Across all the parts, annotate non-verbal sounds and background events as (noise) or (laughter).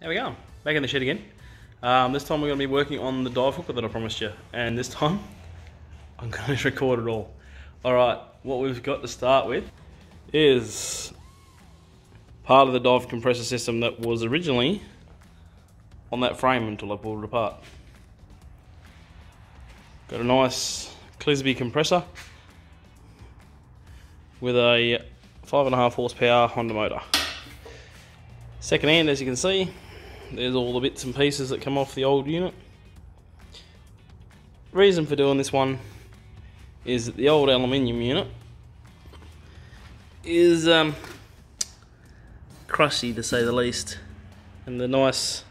How we go. Back in the shed again. Um, this time we're going to be working on the dive hookah that I promised you. And this time, (laughs) I'm going to record it all. Alright, what we've got to start with is part of the dive compressor system that was originally on that frame until I pulled it apart. Got a nice Clisby compressor with a 5.5 horsepower Honda motor. Second hand, as you can see, there's all the bits and pieces that come off the old unit. Reason for doing this one is that the old aluminium unit is um, crusty to say the least. And the nice,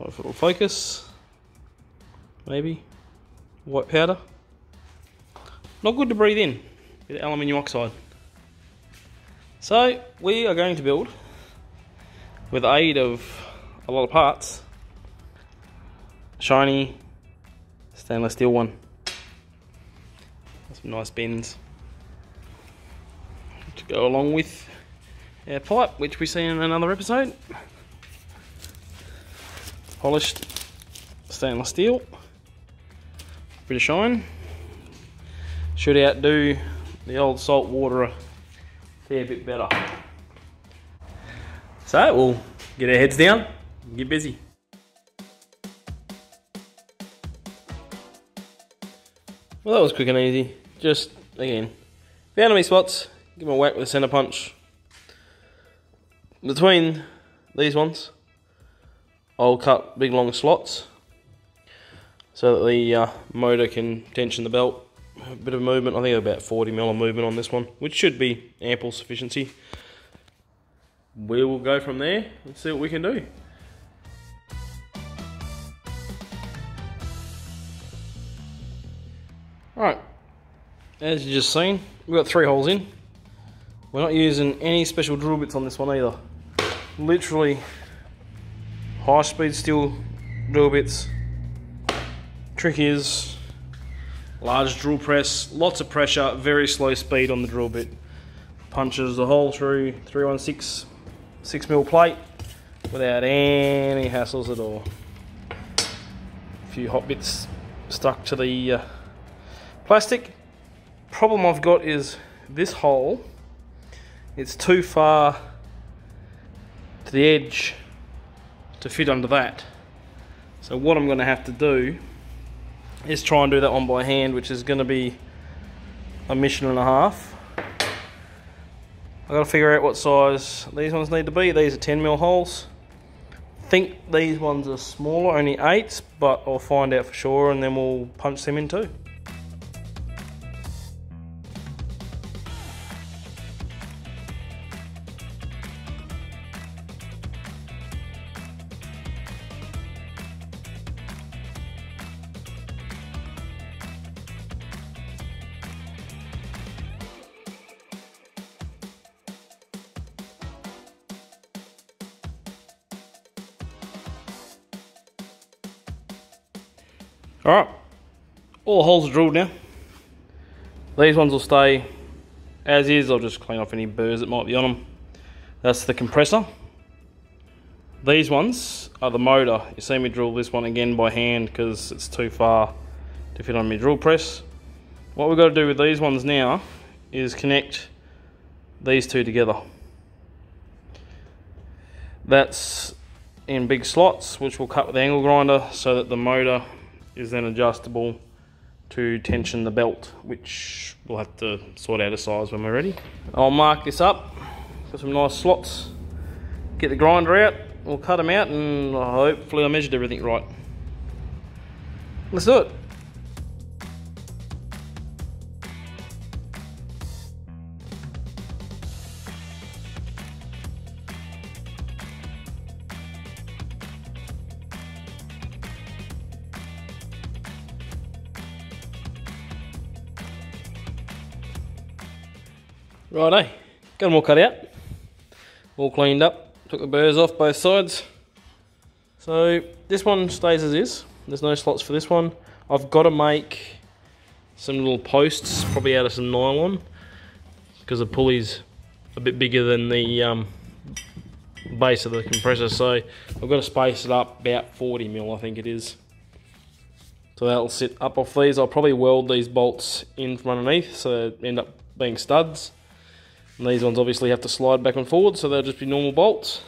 if it'll focus, maybe, white powder. Not good to breathe in with aluminium oxide. So we are going to build with aid of a lot of parts, shiny stainless steel one. Some nice bends to go along with our pipe, which we see in another episode. Polished stainless steel, bit of shine. Should outdo the old salt water a fair bit better. So we'll get our heads down get busy. Well, that was quick and easy. Just, again, found me spots, give them a whack with a centre punch. Between these ones, I'll cut big long slots so that the uh, motor can tension the belt. A bit of movement, I think about 40 mil of movement on this one, which should be ample sufficiency we will go from there and see what we can do. Alright, as you just seen, we've got three holes in. We're not using any special drill bits on this one either. Literally high speed steel drill bits. Trick is large drill press, lots of pressure, very slow speed on the drill bit. Punches the hole through 316 six mil plate without any hassles at all. A few hot bits stuck to the uh, plastic. Problem I've got is this hole, it's too far to the edge to fit under that. So what I'm going to have to do is try and do that one by hand, which is going to be a mission and a half. I've got to figure out what size these ones need to be. These are 10 mil holes. I think these ones are smaller, only 8s, but I'll find out for sure and then we'll punch them in too. Alright, all the holes are drilled now. These ones will stay as is, I'll just clean off any burrs that might be on them. That's the compressor. These ones are the motor. You see me drill this one again by hand because it's too far to fit on my drill press. What we've got to do with these ones now is connect these two together. That's in big slots which we'll cut with the angle grinder so that the motor is then adjustable to tension the belt, which we'll have to sort out a size when we're ready. I'll mark this up for some nice slots, get the grinder out, we'll cut them out and hopefully I measured everything right. Let's do it. Righto, got them all cut out, all cleaned up, took the burrs off both sides. So this one stays as is, there's no slots for this one. I've got to make some little posts, probably out of some nylon, because the pulley's a bit bigger than the um, base of the compressor. So I've got to space it up about 40 mil, I think it is. So that'll sit up off these. I'll probably weld these bolts in from underneath so they end up being studs. And these ones obviously have to slide back and forward, so they'll just be normal bolts.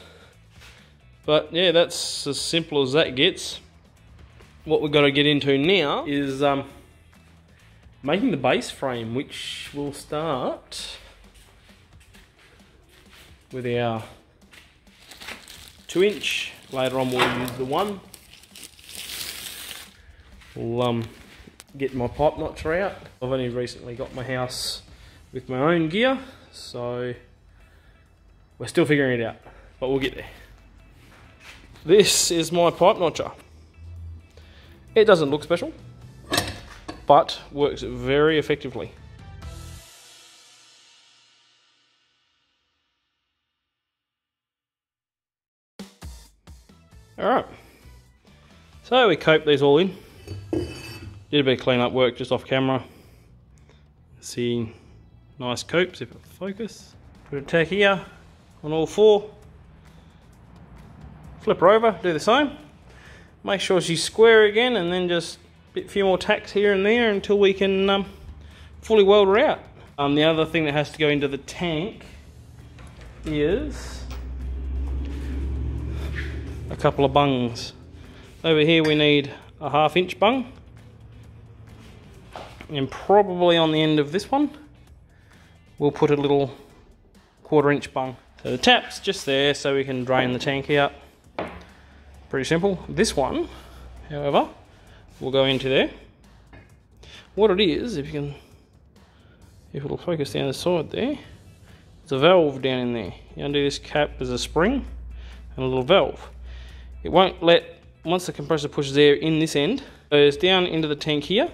But yeah, that's as simple as that gets. What we've got to get into now is um, making the base frame, which will start with our two inch. Later on we'll use the one. We'll um, get my pipe notcher out. I've only recently got my house with my own gear, so we're still figuring it out, but we'll get there. This is my pipe notcher. It doesn't look special, but works very effectively. Alright, so we cope these all in. Did a bit of clean up work just off camera. See nice copes if it focus. Put a tack here on all four. Flip her over, do the same. Make sure she's square again and then just a few more tacks here and there until we can um, fully weld her out. Um, the other thing that has to go into the tank is a couple of bungs. Over here we need a half inch bung and probably on the end of this one we'll put a little quarter inch bung. So the tap's just there so we can drain the tank out. Pretty simple. This one, however, will go into there. What it is, if you can, if it'll focus down the side there, it's a valve down in there. You undo this cap, there's a spring and a little valve. It won't let, once the compressor pushes air in this end, goes down into the tank here,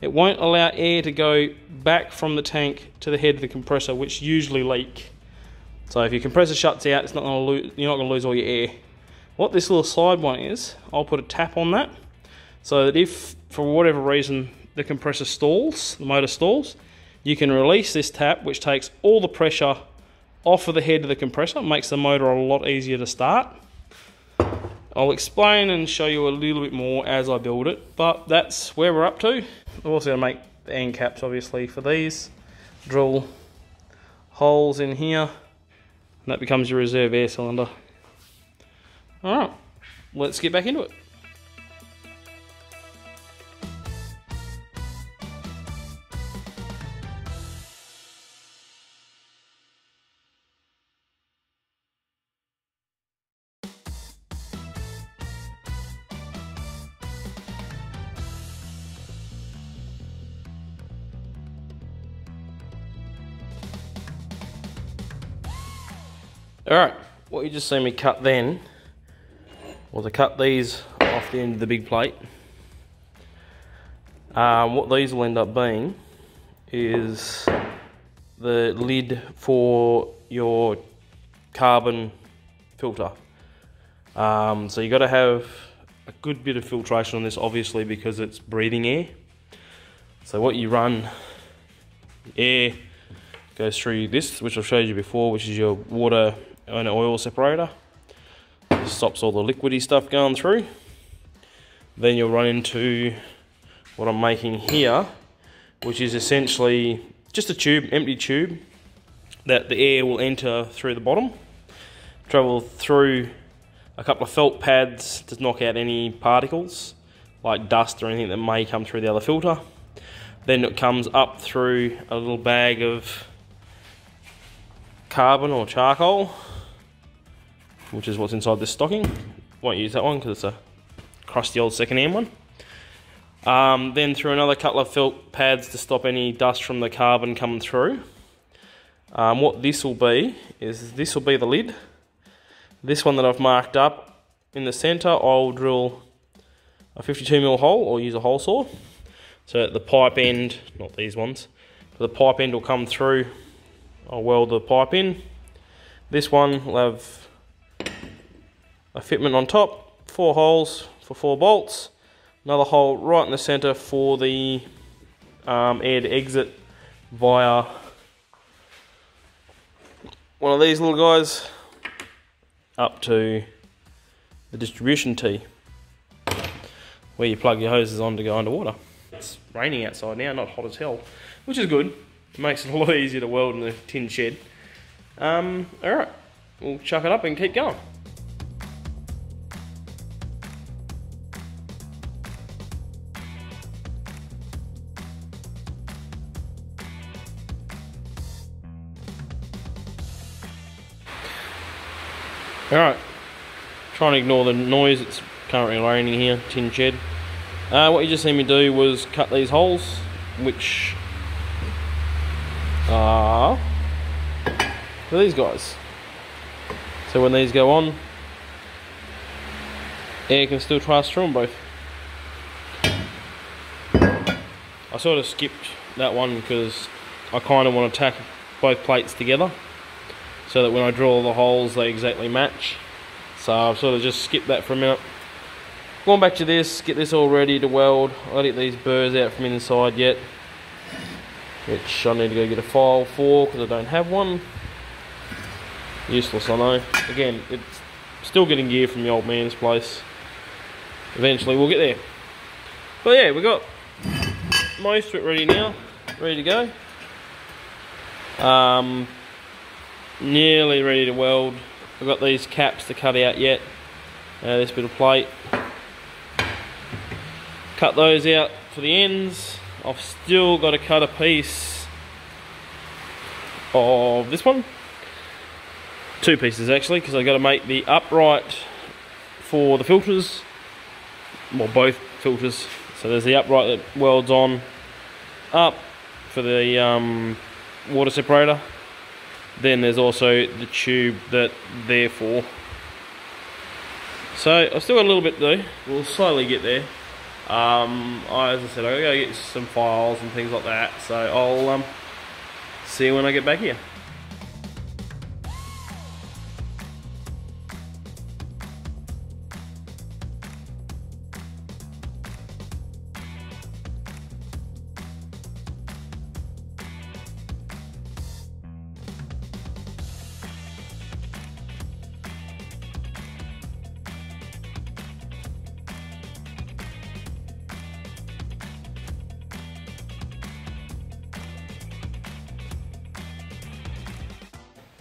it won't allow air to go back from the tank to the head of the compressor, which usually leak. So if your compressor shuts out, it's not to lose, you're not going to lose all your air. What this little side one is, I'll put a tap on that, so that if, for whatever reason, the compressor stalls, the motor stalls, you can release this tap, which takes all the pressure off of the head of the compressor, makes the motor a lot easier to start. I'll explain and show you a little bit more as I build it, but that's where we're up to. I've also going to make the end caps, obviously, for these. Drill holes in here, and that becomes your reserve air cylinder. Alright, let's get back into it. Alright, what you just seen me cut then was I cut these off the end of the big plate. Um, what these will end up being is the lid for your carbon filter. Um, so you got to have a good bit of filtration on this obviously because it's breathing air. So what you run air goes through this which I've showed you before which is your water an oil separator. This stops all the liquidy stuff going through. Then you'll run into what I'm making here, which is essentially just a tube, empty tube, that the air will enter through the bottom, travel through a couple of felt pads to knock out any particles, like dust or anything that may come through the other filter. Then it comes up through a little bag of carbon or charcoal which is what's inside this stocking. Won't use that one because it's a crusty old second-hand one. Um, then through another couple of felt pads to stop any dust from the carbon coming through. Um, what this will be is this will be the lid. This one that I've marked up in the centre, I'll drill a 52mm hole or use a hole saw. So the pipe end, not these ones, the pipe end will come through. I'll weld the pipe in. This one will have a fitment on top, four holes for four bolts, another hole right in the center for the um, air to exit via one of these little guys up to the distribution tee where you plug your hoses on to go underwater. It's raining outside now, not hot as hell, which is good. It makes it a lot (laughs) easier to weld in the tin shed. Um, Alright, we'll chuck it up and keep going. Alright, trying to ignore the noise, it's currently raining here, tin shed. Uh, what you just seen me do was cut these holes, which are for these guys. So when these go on, air can still pass through them both. I sort of skipped that one because I kind of want to tack both plates together so that when I drill the holes they exactly match. So I've sort of just skipped that for a minute. Going back to this, get this all ready to weld. I gotta get these burrs out from inside yet. Which I need to go get a file for because I don't have one. Useless I know. Again, it's still getting gear from the old man's place. Eventually we'll get there. But yeah, we got most of it ready now. Ready to go. Um, nearly ready to weld. I've got these caps to cut out yet. Uh, this bit of plate. Cut those out for the ends. I've still got to cut a piece of this one. Two pieces actually, because I've got to make the upright for the filters. Well, both filters. So there's the upright that welds on up for the um, water separator then there's also the tube that they're for. So I've still got a little bit do. We'll slowly get there. Um, I, as I said, I gotta get some files and things like that. So I'll um, see you when I get back here.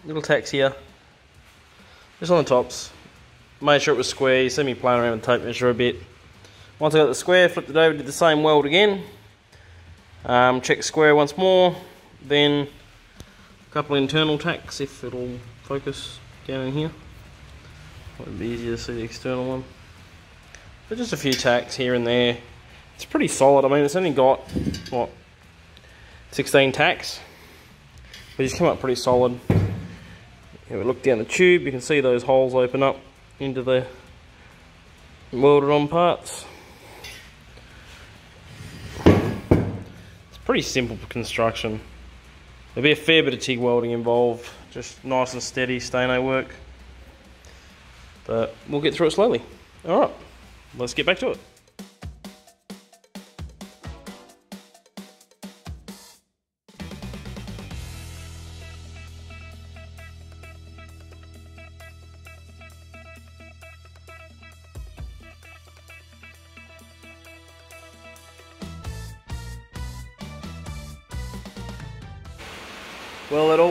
Little tacks here. Just on the tops. Made sure it was square. Me playing around with tape measure a bit. Once I got the square, flipped it over, did the same weld again. Um, check square once more. Then a couple internal tacks if it'll focus down in here. Might be easier to see the external one. But just a few tacks here and there. It's pretty solid. I mean, it's only got, what, 16 tacks. But it's come up pretty solid. If we look down the tube, you can see those holes open up into the welded on parts. It's pretty simple construction. There'll be a fair bit of TIG welding involved, just nice and steady steno work. But we'll get through it slowly. Alright, let's get back to it.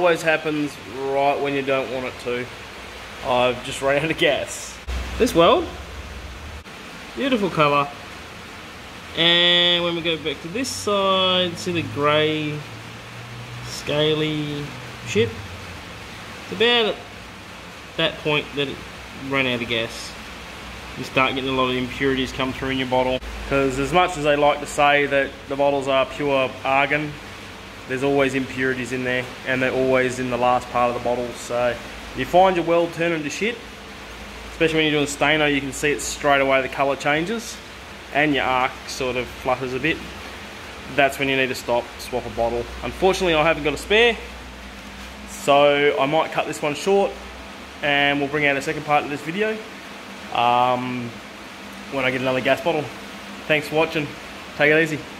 Always happens right when you don't want it to. I've just (laughs) ran out of gas. This weld, beautiful colour. And when we go back to this side, see the grey, scaly shit? It's about at that point that it ran out of gas. You start getting a lot of impurities come through in your bottle. Because as much as they like to say that the bottles are pure argon, there's always impurities in there and they're always in the last part of the bottle. So you find your weld turning to shit, especially when you're doing steno, you can see it straight away, the color changes and your arc sort of flutters a bit. That's when you need to stop, swap a bottle. Unfortunately, I haven't got a spare, so I might cut this one short and we'll bring out a second part of this video um, when I get another gas bottle. Thanks for watching. Take it easy.